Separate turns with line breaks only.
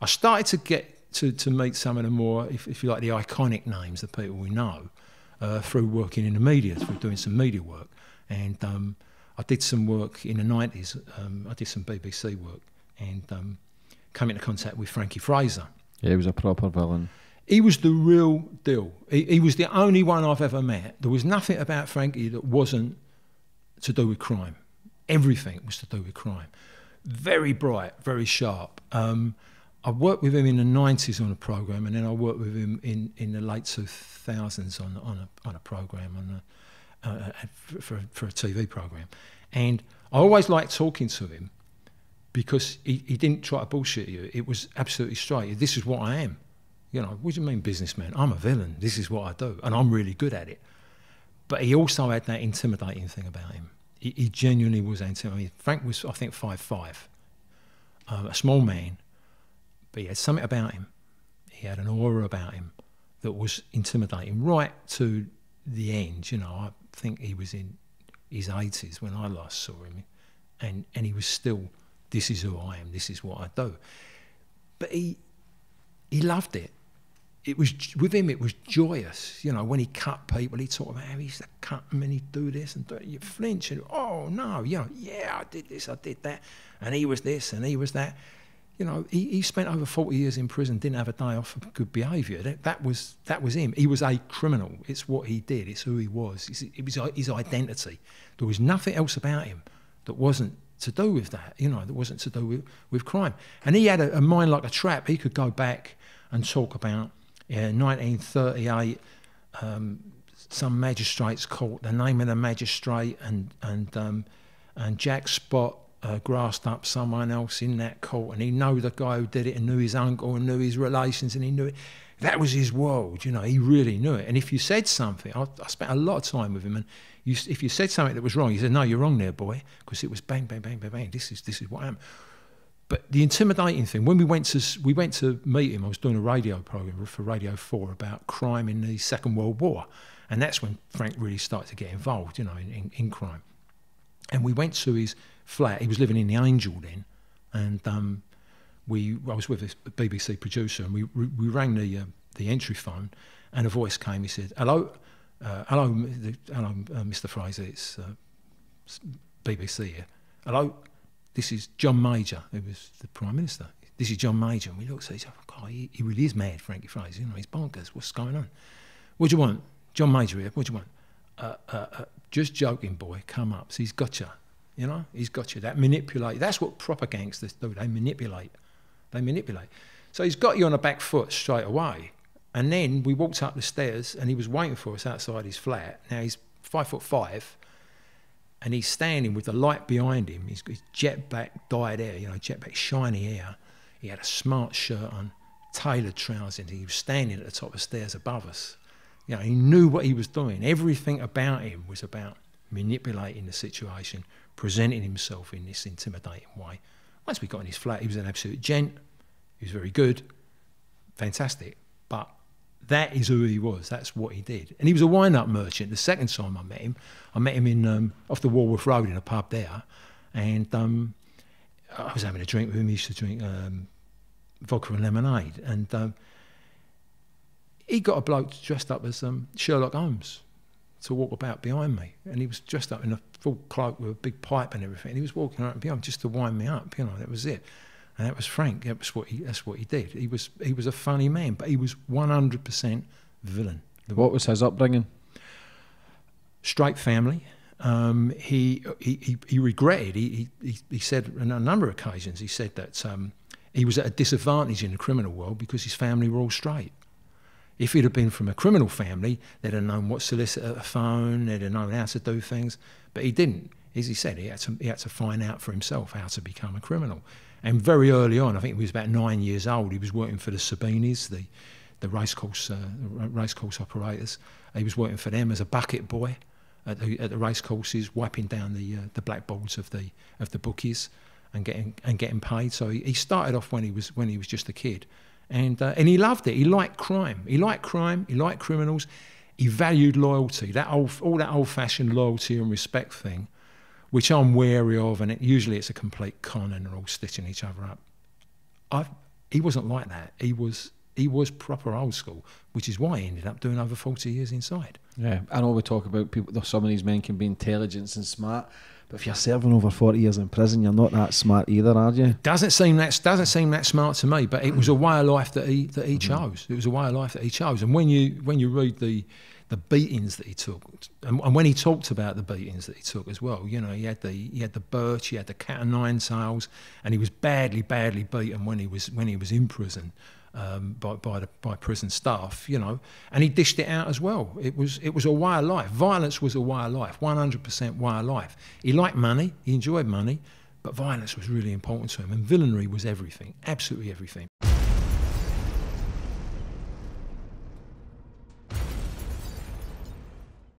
I started to get to, to meet some of the more, if, if you like, the iconic names, the people we know, uh, through working in the media, through doing some media work. And um, I did some work in the 90s. Um, I did some BBC work and um, came into contact with Frankie Fraser.
Yeah, he was a proper villain.
He was the real deal. He, he was the only one I've ever met. There was nothing about Frankie that wasn't to do with crime. Everything was to do with crime. Very bright, very sharp. Um, I worked with him in the 90s on a program, and then I worked with him in, in the late 2000s on, on, a, on a program, on a, uh, for, for a TV program. And I always liked talking to him because he, he didn't try to bullshit you. It was absolutely straight. This is what I am. You know, what do you mean businessman? I'm a villain. This is what I do, and I'm really good at it. But he also had that intimidating thing about him. He, he genuinely was intimidating. Frank was, I think, five five, um, a small man, but he had something about him. He had an aura about him that was intimidating right to the end. You know, I think he was in his 80s when I last saw him, and, and he was still, this is who I am, this is what I do. But he, he loved it. It was with him. It was joyous, you know. When he cut people, he talked about how he used to cut them and he'd do this and do it. You flinch and oh no, you know, yeah, I did this, I did that, and he was this and he was that you know, he, he spent over 40 years in prison, didn't have a day off for good behaviour. That, that, was, that was him. He was a criminal. It's what he did. It's who he was. It's, it was his identity. There was nothing else about him that wasn't to do with that, you know, that wasn't to do with, with crime. And he had a, a mind like a trap. He could go back and talk about yeah, 1938, um, some magistrate's court, the name of the magistrate, and, and, um, and Jack Spot uh, grassed up someone else in that court, and he knew the guy who did it, and knew his uncle, and knew his relations, and he knew it. That was his world, you know. He really knew it. And if you said something, I, I spent a lot of time with him, and you, if you said something that was wrong, he said, "No, you're wrong there, boy," because it was bang, bang, bang, bang, bang. This is this is what I am. But the intimidating thing, when we went to we went to meet him, I was doing a radio program for Radio Four about crime in the Second World War, and that's when Frank really started to get involved, you know, in, in, in crime. And we went to his flat. He was living in the Angel then, and um, we I was with a BBC producer, and we we rang the uh, the entry phone, and a voice came. He said, "Hello, uh, hello, hello, uh, Mr. Fraser. It's uh, BBC here. Hello, this is John Major, who was the Prime Minister. This is John Major." And we looked at each other. God, he, he really is mad, Frankie Fraser. You know, he's bonkers. What's going on? What do you want, John Major here? What do you want? Uh, uh, just joking, boy. Come up. So he's got you. Know, he's got you. That manipulate. That's what proper gangsters do. They manipulate. They manipulate. So he's got you on the back foot straight away. And then we walked up the stairs and he was waiting for us outside his flat. Now he's five foot five and he's standing with the light behind him. He's got his jet black dyed hair, you know, jet black shiny hair. He had a smart shirt on, tailored trousers. and He was standing at the top of the stairs above us. You know, he knew what he was doing. Everything about him was about manipulating the situation, presenting himself in this intimidating way. Once we got in his flat, he was an absolute gent. He was very good, fantastic. But that is who he was. That's what he did. And he was a wine-up merchant. The second time I met him, I met him in um, off the Walworth Road in a pub there, and um, I was having a drink with him. He used to drink um, vodka and lemonade, and um, he got a bloke dressed up as um, Sherlock Holmes to walk about behind me, and he was dressed up in a full cloak with a big pipe and everything. And he was walking around behind just to wind me up, you know. That was it, and that was Frank. That was what he. That's what he did. He was he was a funny man, but he was one hundred percent villain.
What was his upbringing?
Straight family. Um, he, he he regretted. He, he he said on a number of occasions. He said that um, he was at a disadvantage in the criminal world because his family were all straight. If he'd have been from a criminal family, they'd have known what solicitor to phone, they'd have known how to do things. But he didn't. As he said, he had to, he had to find out for himself how to become a criminal. And very early on, I think he was about nine years old, he was working for the Sabinis, the, the racecourse, uh, racecourse operators. He was working for them as a bucket boy at the, at the racecourses, wiping down the, uh, the blackboards of the, of the bookies and getting, and getting paid. So he, he started off when he was, when he was just a kid. And, uh, and he loved it. He liked crime. He liked crime. He liked criminals. He valued loyalty, that old, all that old-fashioned loyalty and respect thing, which I'm wary of, and it, usually it's a complete con and they're all stitching each other up. I, He wasn't like that. He was he was proper old school, which is why he ended up doing over 40 years inside.
Yeah, I know we talk about people. Some of these men can be intelligent and smart, but if you're serving over forty years in prison, you're not that smart either, are you?
Doesn't seem that doesn't seem that smart to me, but it was a way of life that he that he mm. chose. It was a way of life that he chose. And when you when you read the the beatings that he took, and, and when he talked about the beatings that he took as well, you know, he had the he had the birch, he had the cat and nine tails, and he was badly badly beaten when he was when he was in prison. Um, by by, the, by prison staff, you know, and he dished it out as well. It was it was a way of life. Violence was a way of life, one hundred percent way of life. He liked money, he enjoyed money, but violence was really important to him, and villainy was everything, absolutely everything.